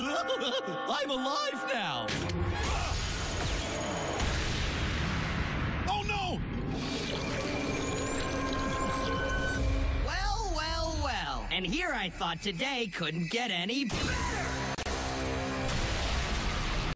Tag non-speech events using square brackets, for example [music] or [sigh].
[laughs] I'm alive now! Oh no! Well, well, well. And here I thought today couldn't get any better.